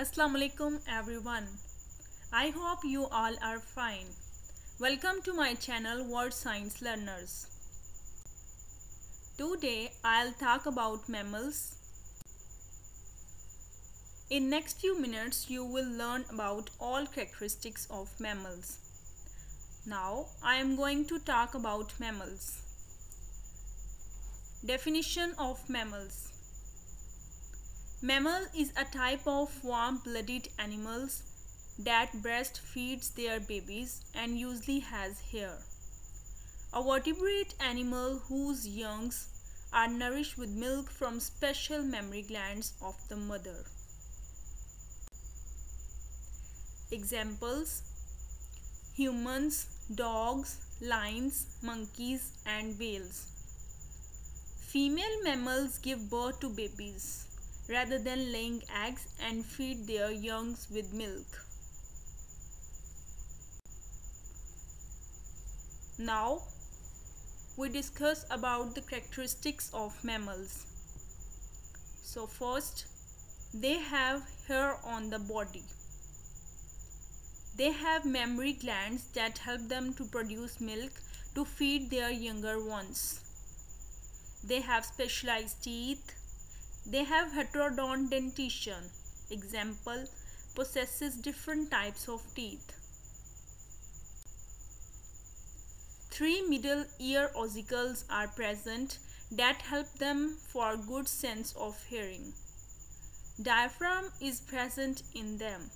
Assalamu alaikum everyone. I hope you all are fine. Welcome to my channel World Science Learners. Today I'll talk about mammals. In next few minutes you will learn about all characteristics of mammals. Now I am going to talk about mammals. Definition of mammals Mammal is a type of warm-blooded animals that breastfeeds their babies and usually has hair. A vertebrate animal whose youngs are nourished with milk from special mammary glands of the mother. Examples Humans, dogs, lions, monkeys and whales. Female mammals give birth to babies rather than laying eggs and feed their youngs with milk. Now we discuss about the characteristics of mammals. So first they have hair on the body. They have mammary glands that help them to produce milk to feed their younger ones. They have specialized teeth, they have heterodont dentition. Example possesses different types of teeth. Three middle ear ossicles are present that help them for good sense of hearing. Diaphragm is present in them.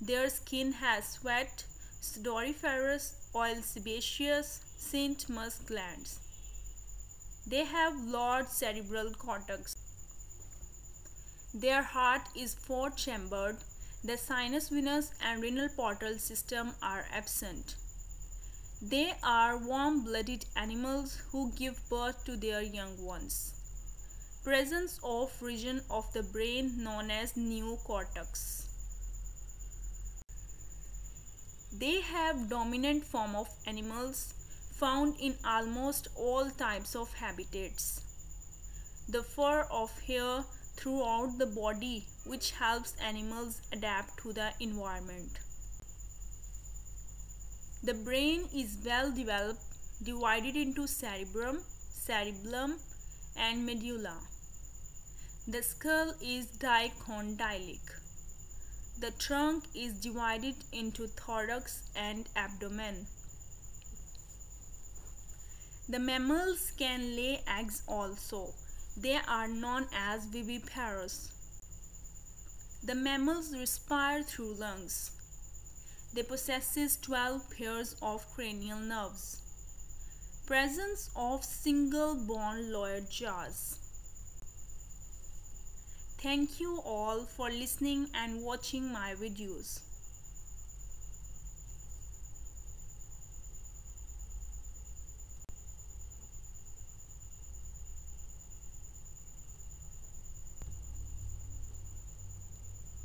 Their skin has sweat, sudoriferous, oil sebaceous, scent musk glands. They have large cerebral cortex. Their heart is four-chambered. The sinus venosus and renal portal system are absent. They are warm-blooded animals who give birth to their young ones. Presence of region of the brain known as neocortex. They have dominant form of animals found in almost all types of habitats. The fur of hair throughout the body which helps animals adapt to the environment. The brain is well developed, divided into cerebrum, cerebellum and medulla. The skull is dicondylic. The trunk is divided into thorax and abdomen. The mammals can lay eggs also. They are known as viviparous. The mammals respire through lungs. They possess 12 pairs of cranial nerves. Presence of single bone lower jaws. Thank you all for listening and watching my videos.